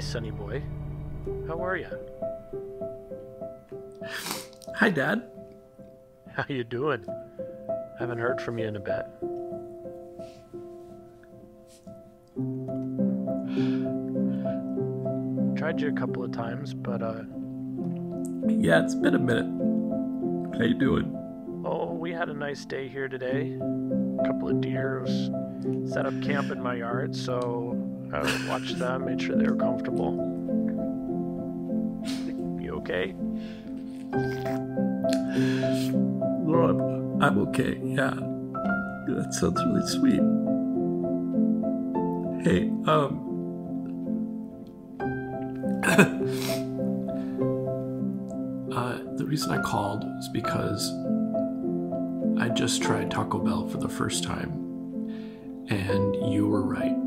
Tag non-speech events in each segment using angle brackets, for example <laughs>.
Sonny boy. How are you? Hi, Dad. How you doing? Haven't heard from you in a bit. Tried you a couple of times, but uh, Yeah, it's been a minute. How you doing? oh, we had a nice day here today. A couple of deers set up camp in my yard, so I watched them, made sure they were comfortable. You okay? I'm, I'm okay. Yeah, that sounds really sweet. Hey, um, <coughs> uh, the reason I called is because I just tried Taco Bell for the first time, and you were right.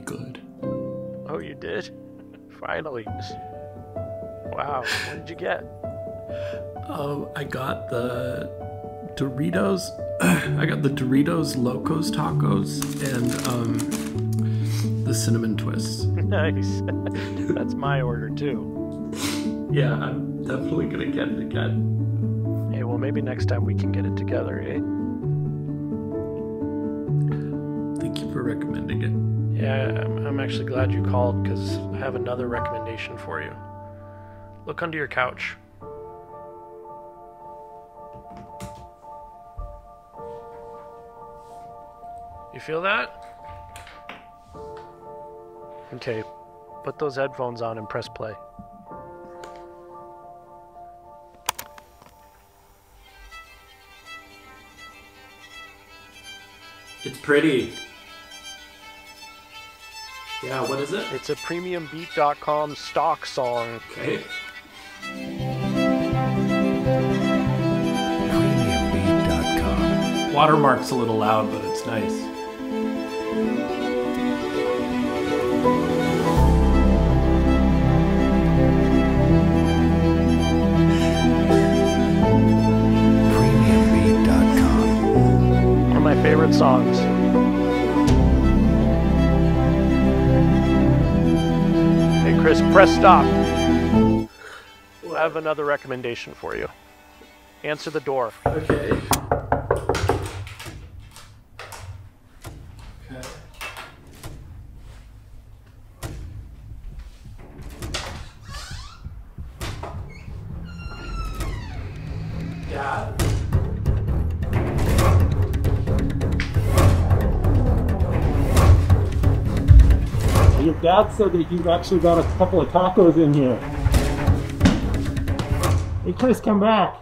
Really good. Oh, you did? Finally. Wow. What did you get? Oh, I got the Doritos. <clears throat> I got the Doritos Locos Tacos and um, the cinnamon twists. <laughs> nice. That's my order too. Yeah, I'm definitely gonna get it again. Hey, well, maybe next time we can get it together, eh? Thank you for recommending it. Yeah, I'm, I'm actually glad you called because I have another recommendation for you. Look under your couch. You feel that? Okay, put those headphones on and press play. It's pretty. Yeah, what is it? It's a premiumbeat.com stock song. Okay. Premiumbeat.com. Watermark's a little loud, but it's nice. Premiumbeat.com. One of my favorite songs. Press stop. I have another recommendation for you. Answer the door. Okay. Okay. Dad said that you've actually got a couple of tacos in here. Hey, Chris, come back.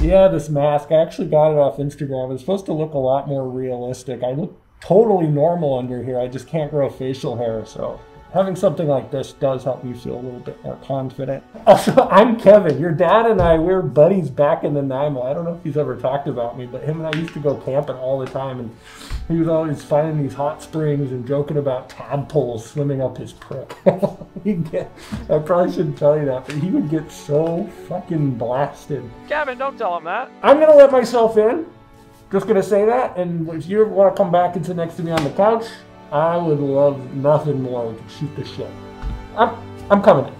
Yeah, this mask. I actually got it off Instagram. It's supposed to look a lot more realistic. I look totally normal under here. I just can't grow facial hair, so having something like this does help me feel a little bit more confident. <laughs> Also, I'm Kevin. Your dad and I, we are buddies back in the Nanaimo. I don't know if he's ever talked about me, but him and I used to go camping all the time, and he was always finding these hot springs and joking about tadpoles swimming up his prick. <laughs> Get, I probably shouldn't tell you that, but he would get so fucking blasted. Gavin, don't tell him that. I'm gonna let myself in. Just gonna say that. And if you want to come back and sit next to me on the couch, I would love nothing more than to shoot the shit. I'm I'm coming in.